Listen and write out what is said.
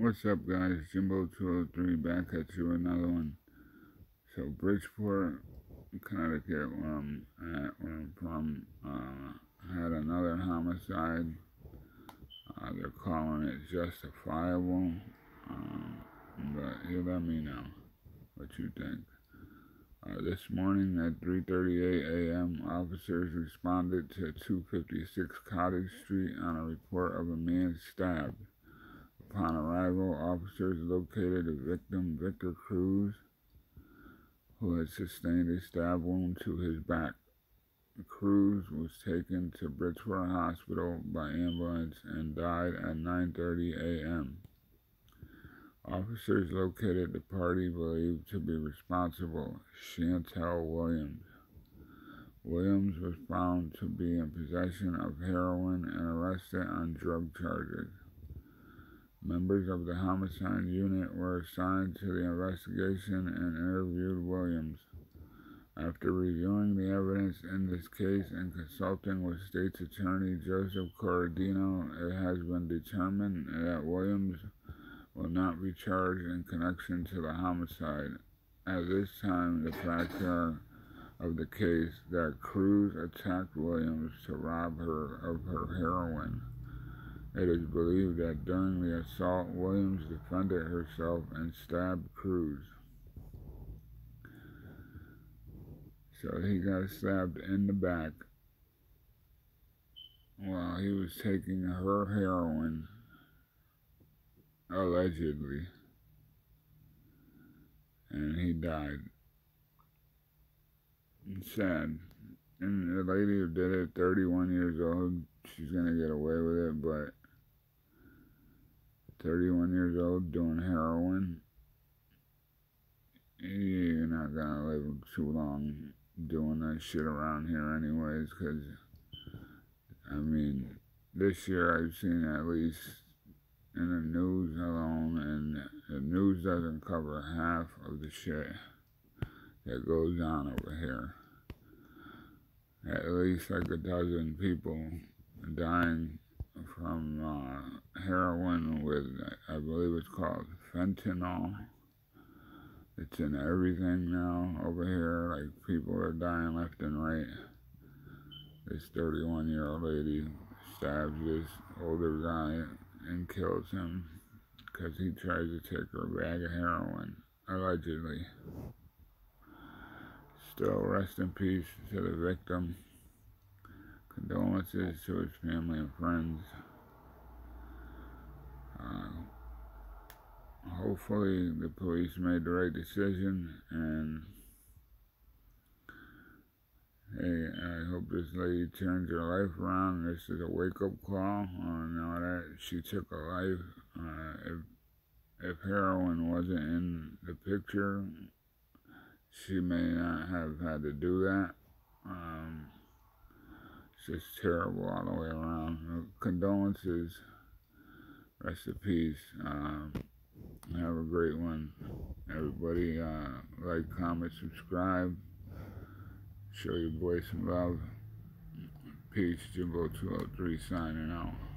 What's up, guys? Jimbo203 back at you another one. So, Bridgeport, Connecticut, where I'm at, where I'm from, uh, had another homicide. Uh, they're calling it justifiable. Um, but you let me know what you think. Uh, this morning at 3:38 a.m., officers responded to 256 Cottage Street on a report of a man stabbed. Upon arrival, officers located the victim, Victor Cruz, who had sustained a stab wound to his back. Cruz was taken to Bridgeport Hospital by ambulance and died at 9:30 a.m. Officers located the party believed to be responsible, Chantel Williams. Williams was found to be in possession of heroin and arrested on drug charges. Members of the homicide unit were assigned to the investigation and interviewed Williams. After reviewing the evidence in this case and consulting with State's Attorney Joseph Corradino, it has been determined that Williams will not be charged in connection to the homicide. At this time, the facts are of the case that Cruz attacked Williams to rob her of her heroin. It is believed that during the assault, Williams defended herself and stabbed Cruz. So he got stabbed in the back while he was taking her heroin, allegedly, and he died. Sad. And the lady who did it, 31 years old, she's gonna get away with it, but 31 years old doing heroin, you're not gonna live too long doing that shit around here, anyways. Because, I mean, this year I've seen at least in the news alone, and the news doesn't cover half of the shit that goes on over here. At least like a dozen people dying from uh, heroin with, I believe it's called fentanyl. It's in everything now over here. Like people are dying left and right. This 31 year old lady stabs this older guy and kills him because he tries to take her bag of heroin, allegedly. Still, rest in peace to the victim. Condolences to his family and friends. Uh, hopefully, the police made the right decision, and hey, I hope this lady turns her life around. This is a wake up call. Uh, now that she took a life, uh, if, if heroin wasn't in the picture, she may not have had to do that. Just terrible all the way around. Condolences. Rest in peace. Um, have a great one. Everybody, uh, like, comment, subscribe. Show your boy some love. Peace. Jimbo203 signing out.